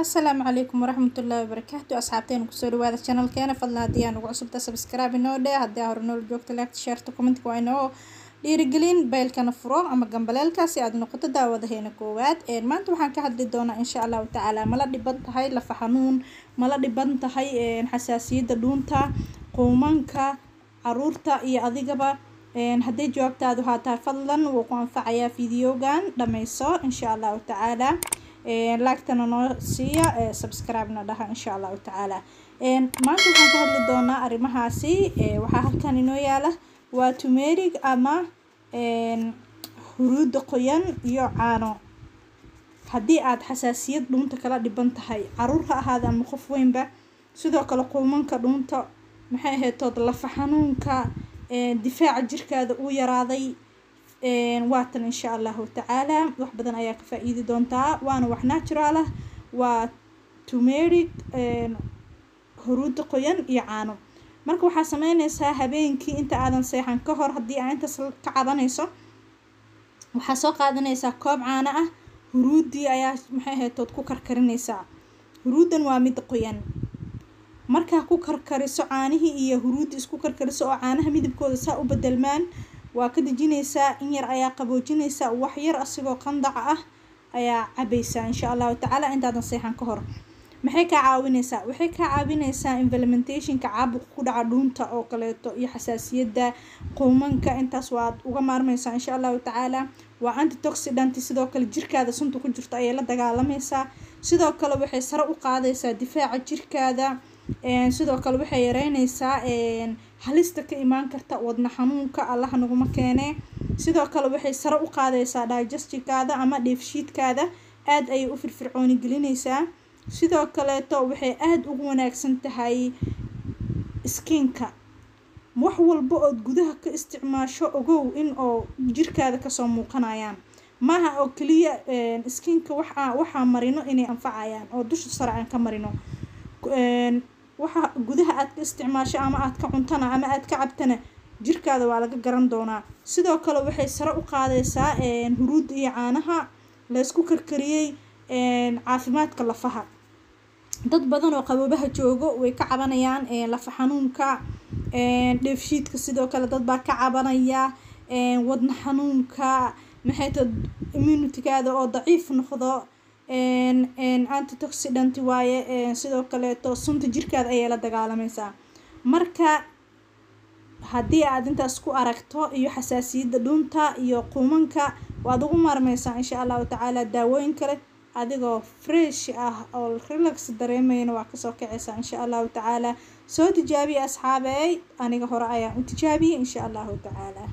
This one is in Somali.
asalaamu calaykum waraxmatullaahi wabarakaatu asxaabteena ku soo dhawaada channelkeena fadlan haddii aan ugu cusubta subscribe inoo dheh haddii aa hore joogta like shareta commentka waa inoo dhiirigelin beelkana furo ama gambaleelka si aad noqoto daawadaheena koowaad. Maanta waxaan ka hadli doonaa insha allahu tacaala mala dhiban tahay lafa xanuun mala dhiban tahay xasaasiyadda dhuunta quumanka carruurta iyo adigaba hadday jawaabtaadu haataa fadlan wuu ku anfacayaa videogan dhammayso insha allahu tacaala laagtana noo siiya subscribe-na dhaha insha allahu tacaala maanta waxaan ka hadli doonaa arrimahaasi waxaa halkan inoo yaalla waa tumerig ama huruudda qoyan iyo caano. Haddii aad xasaasiyad dhuunta kala dhiban tahay carruur ha ahaada ama qof weynba sidoo kale quumanka dhuunta maxay ahaytood lafa xanuunka difaaca jirkaada uu yaraaday waatan insha allahu tacaala. Wax badan ayaa ka faa-iidi doontaa. Waana wax natural ah. Waa tumerig huruudda qoyan iyo caano. Marka waxaa sameyneysaa habeenkii inta aadan seexan ka hor haddii aa intaas ka cabanayso waxaa soo qaadanaysaa koob caano ah. Huruuddii ayaa maxay ahaytood ku karkarinaysaa. Huruuddan waa mid qoyan. Markaa ku karkariso caanihii iyo huruuddi isku karkariso oo caanaha midabkooda saa u bedelmaan waa ka dejinaysaa in yar ayaa qaboojinaysaa wax yar asigoo qandaca ah ayaa cabaysaa insha allahu tacaala intaadan seexan ka hor. Maxay kaa caawineysaa waxay kaa caawineysaa implementationka caabuqa ku dhaca dhuunta oo kaleeto iyo xasaasiyadda quumanka. Intaas waad uga maarmeysaa insha allahu tacaala. Waa antitoxidant sidoo kale jirkaada sunta ku jirto ayay la dagaalamaysaa sidoo kale waxay sare u qaadaysaa difaaca jirkaada sidoo kale waxay yareyneysaa halista ka imaan karta wadna xanuunka allaha naguma keenee sidoo kale waxay sare u qaadaysaa digestikaada ama dheefshiidkaada aada ayay u firfircooni gelineysaa sidoo kaleeto waxay aada ugu wanaagsan tahay skinka. Wax walba ood gudaha ka isticmaasho ogow in oo jirkaada ka soo muuqanayaan. Maaha oo keliya skinka waxaa marino inay anfacayaan oo dusha sare aan ka marino waxa gudaha aad ka isticmaasho ama aad ka cuntana ama aad ka cabtana jirkaada waa laga garan doonaa. Sidoo kale waxay sare u qaadaysaa huruudda iyo caanaha laysku karkariyey caafimaadka lafaha. Dad badan oo qaboobaha joogo way ka cabanayaan lafa xanuunka dheefshiidka. Sidoo kale dad baa ka cabanaya wadna xanuunka. Maxay ta immunitigaada oo daciif noqdo antitoxidant waaye sidoo kaleeto sunta jirkaada ayay la dagaalamaysaa marka haddii aad intaas ku aragto iyo xasaasiyadda dhuunta iyo quumanka waad ugu maarmeysaa insha allahu tacaala daawooyin kale adigoo fresh ah oo relax dareemayana waa ka soo kacaysaa insha allahu tacaala. Soo tijaabiya asxaabey aniga hore ayaan u tijaabiyey insha allahu tacaala